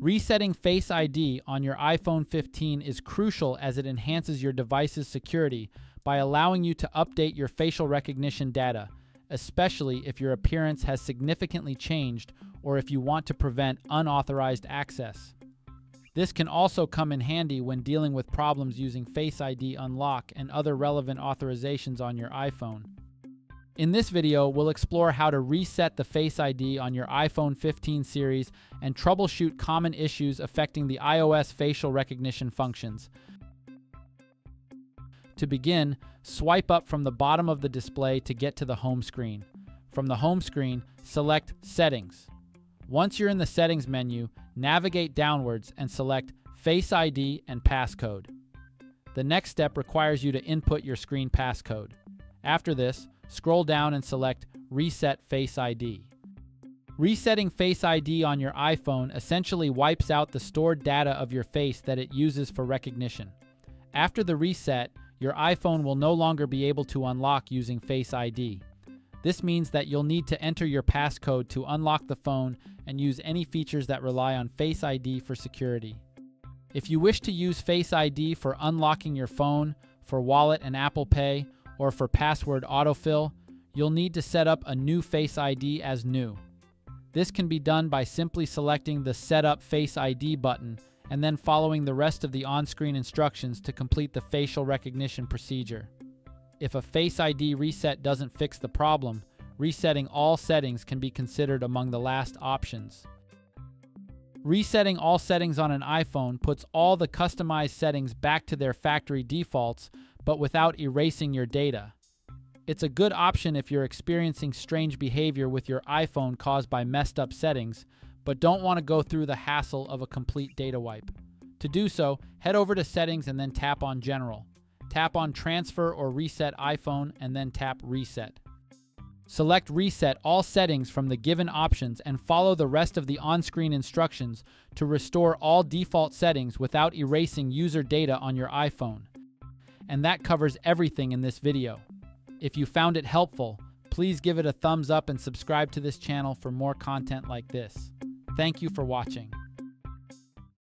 Resetting Face ID on your iPhone 15 is crucial as it enhances your device's security by allowing you to update your facial recognition data, especially if your appearance has significantly changed or if you want to prevent unauthorized access. This can also come in handy when dealing with problems using Face ID Unlock and other relevant authorizations on your iPhone. In this video, we'll explore how to reset the Face ID on your iPhone 15 series and troubleshoot common issues affecting the iOS facial recognition functions. To begin, swipe up from the bottom of the display to get to the home screen. From the home screen, select Settings. Once you're in the Settings menu, navigate downwards and select Face ID and Passcode. The next step requires you to input your screen passcode. After this, scroll down and select Reset Face ID. Resetting Face ID on your iPhone essentially wipes out the stored data of your face that it uses for recognition. After the reset, your iPhone will no longer be able to unlock using Face ID. This means that you'll need to enter your passcode to unlock the phone and use any features that rely on Face ID for security. If you wish to use Face ID for unlocking your phone, for Wallet and Apple Pay, or for password autofill, you'll need to set up a new Face ID as new. This can be done by simply selecting the Set up Face ID button and then following the rest of the on-screen instructions to complete the facial recognition procedure. If a Face ID reset doesn't fix the problem, resetting all settings can be considered among the last options. Resetting all settings on an iPhone puts all the customized settings back to their factory defaults, but without erasing your data. It's a good option if you're experiencing strange behavior with your iPhone caused by messed up settings, but don't want to go through the hassle of a complete data wipe. To do so, head over to Settings and then tap on General. Tap on Transfer or Reset iPhone and then tap Reset. Select Reset all settings from the given options and follow the rest of the on-screen instructions to restore all default settings without erasing user data on your iPhone. And that covers everything in this video. If you found it helpful, please give it a thumbs up and subscribe to this channel for more content like this. Thank you for watching.